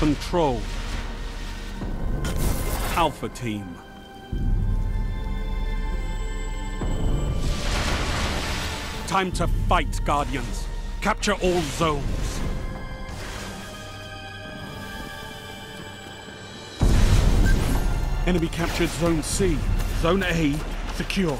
Control. Alpha Team. Time to fight, Guardians. Capture all zones. Enemy captured Zone C. Zone A, secure.